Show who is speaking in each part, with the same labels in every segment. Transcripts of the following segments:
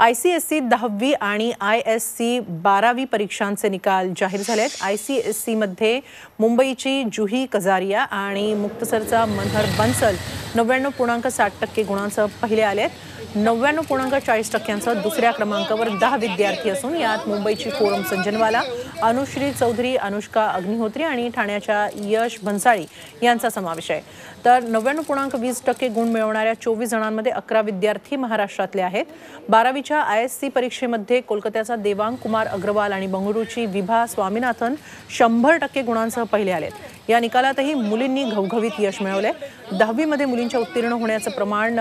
Speaker 1: I C S C दहावी आणि I S C बारावी परीक्षांचे निकाल जाहीर झाले आहेत आय सी एस सीमध्ये मुंबईची जुही कजारिया आणि मुक्तसरचा मनहर बन्सल नव्याण्णव पूर्णांक साठ टक्के गुणांसह पहिले आले आहेत. नव्याण्णव पूर्णांक चाळीस टक्क्यांसह दुसऱ्या क्रमांकावर दहा विद्यार्थी असून यात मुंबईची फोरम संजनवाला अनुश्री चौधरी अनुष्का अग्निहोत्री आणि ठाण्याच्या यश भन्साळी यांचा समावेश आहे. तर नव्याण्णव पूर्णांक वीस टक्के गुण मिळवणाऱ्या चोवीस जणांमध्ये अकरा विद्यार्थी महाराष्ट्रातले आहेत. बारावीच्या आय एस सी परीक्षेमध्ये कोलकात्याचा देवांग कुमार अग्रवाल आणि बंगळुरूची विभा स्वामीनाथन शंभर टक्के गुणांसह पहिले आलेत. या निकालातही मुलींनी घवघवीत यश मिळवले दहावीमध्ये मुलींच्या उत्तीर्ण होण्याचं प्रमाण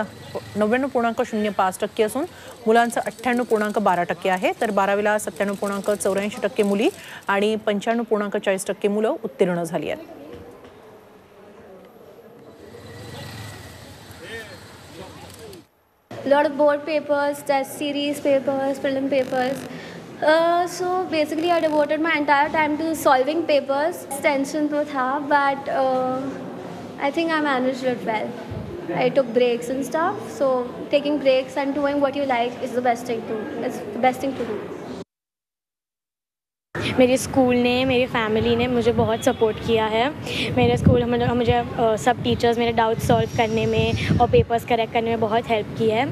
Speaker 1: नव्याण्णव पूर्णांक शून्य पाच टक्के असून मुलांचं अठ्ठ्याण्णव पूर्णांक बारा टक्के आहे तर बारावीला सत्त्याण्णव पूर्णांक चौऱ्याऐंशी टक्के मुली आणि पंच्याण्णव पूर्णांक चाळीस टक्के मुलं उत्तीर्ण झाली आहेत
Speaker 2: lot of board papers, test series papers, prelim papers. Uh, so basically, I devoted my entire time to solving papers. Tension to tha, but uh, I think I managed it well. I took breaks and stuff. So taking breaks and doing what you like is the best thing to. It's the best thing to do.
Speaker 3: मेरे school ने, मेरी family ने मुझे बहुत support KIA है। मेरे school मुझे मुझे सब टीचर्स मेरे डाउट सॉल्व करने में और पेपर्स करेक्ट करने में बहुत हेल्प की है।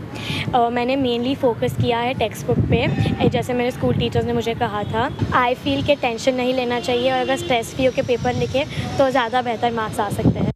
Speaker 3: और मैंने मेनली फोकस किया है टेक्स्ट बुक पे जैसे मेरे स्कूल टीचर्स ने मुझे कहा था आई फील के टेंशन नहीं लेना चाहिए और अगर स्ट्रेस फ्री होकर पेपर लिखे तो ज़्यादा बेहतर मार्क्स आ सकते हैं।